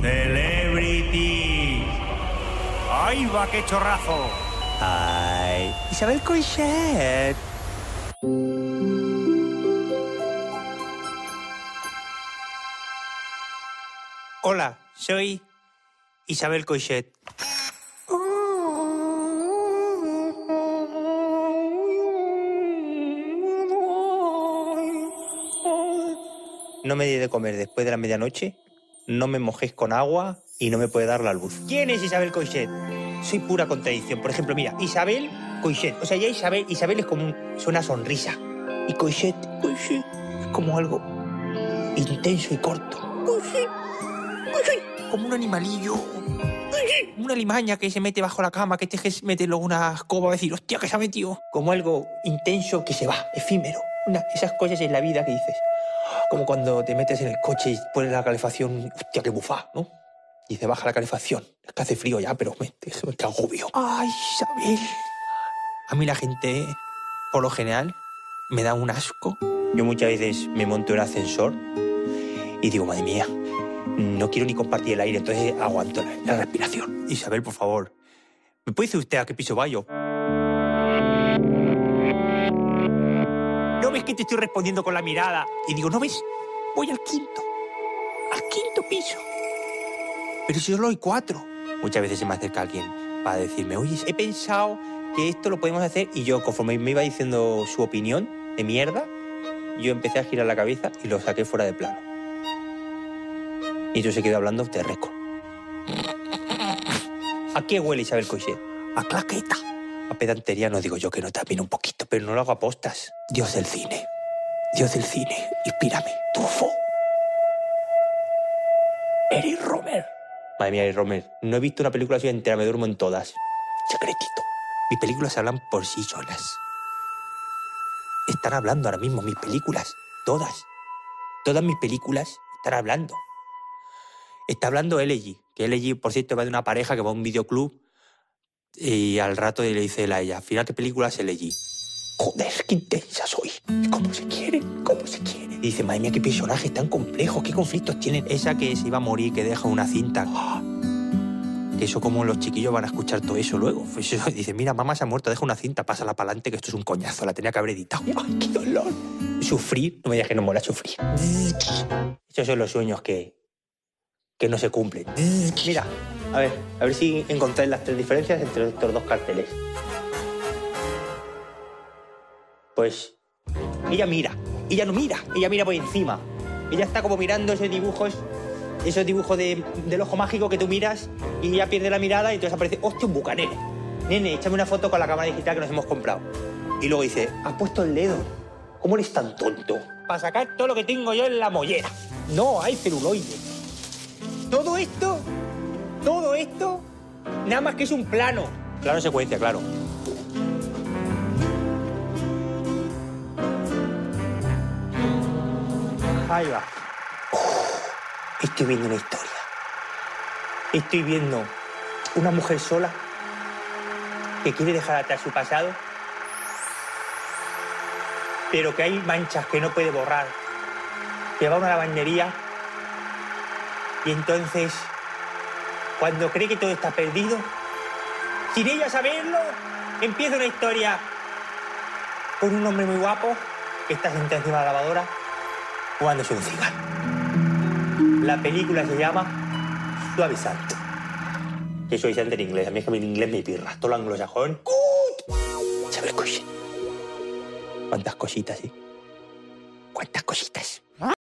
Celebrity. ¡Ay, va, qué chorrazo! ¡Ay! Isabel Coixet. Hola, soy Isabel Coixet. No me di de comer después de la medianoche, no me mojéis con agua y no me puede dar la luz. ¿Quién es Isabel Coixet? Soy pura contradicción. Por ejemplo, mira, Isabel Coixet. O sea, ya Isabel, Isabel es como un- es una sonrisa. Y Coixet, Coixet, es como algo intenso y corto. Coixet, Coixet, como un animalillo. Una limaña que se mete bajo la cama, que te que se mete luego una escoba a decir, hostia, que se ha metido. Como algo intenso que se va, efímero. Una, esas cosas en la vida que dices. Como cuando te metes en el coche y pones la calefacción, hostia, que bufa, ¿no? Y se baja la calefacción. Es que hace frío ya, pero me, te agobio. ¡Ay, Isabel! A mí la gente, por lo general, me da un asco. Yo muchas veces me monto en el ascensor y digo, madre mía, no quiero ni compartir el aire, entonces aguanto la, la respiración. Isabel, por favor, ¿me puede decir usted a qué piso vaya? ¿No ves que te estoy respondiendo con la mirada? Y digo, ¿no ves? Voy al quinto. Al quinto piso. Pero si solo hay cuatro. Muchas veces se me acerca alguien para decirme, oye, he pensado que esto lo podemos hacer. Y yo, conforme me iba diciendo su opinión de mierda, yo empecé a girar la cabeza y lo saqué fuera de plano. Y yo se quedó hablando de récord. ¿A qué huele Isabel Coixet? A claqueta. A pedantería no digo yo que no también un poquito, pero no lo hago a postas. Dios del cine. Dios del cine. Inspírame. Trufo. Eric Romer. Madre mía, Eric Romer. No he visto una película así entera, me duermo en todas. Secretito. Mis películas hablan por sí solas. Están hablando ahora mismo mis películas. Todas. Todas mis películas están hablando. Está hablando Elegy, que Elegy, por cierto, va de una pareja que va a un videoclub y al rato le dice él a ella, al final, ¿qué película es Elegy? Joder, qué intensa soy. ¿Cómo se quiere? ¿Cómo se quiere? Y dice, madre mía, qué personajes tan complejos, qué conflictos tienen. Esa que se iba a morir, que deja una cinta. Que eso como los chiquillos van a escuchar todo eso luego. Pues eso, dice, mira, mamá se ha muerto, deja una cinta, pásala para adelante, que esto es un coñazo, la tenía que haber editado. ¡Ay, qué dolor! Sufrir, no me digas que no mola sufrir. Esos son los sueños que, que no se cumplen. Mira, a ver, a ver si encontráis las tres diferencias entre estos dos carteles. Pues ella mira, ella no mira, ella mira por encima. Ella está como mirando esos dibujos, esos dibujos de- del ojo mágico que tú miras y ella pierde la mirada y entonces aparece, hostia, un bucanero. Nene, échame una foto con la cámara digital que nos hemos comprado. Y luego dice, has puesto el dedo. ¿Cómo eres tan tonto? Para sacar todo lo que tengo yo en la mollera. No, hay celuloide. Todo esto, todo esto, nada más que es un plano. Plano secuencia, claro. Ahí va. Estoy viendo una historia. Estoy viendo una mujer sola que quiere dejar atrás su pasado, pero que hay manchas que no puede borrar. Que va a una lavandería y entonces, cuando cree que todo está perdido, sin ella saberlo, empieza una historia con un hombre muy guapo que está sentado encima de la lavadora fumándose un cigarro. La película se llama Suavizante. Que suavizante en inglés. A mí es que en inglés me pirra. Todo lo anglosajón. ¿Sabes? ¿Cuántas cositas, sí? ¿Cuántas cositas?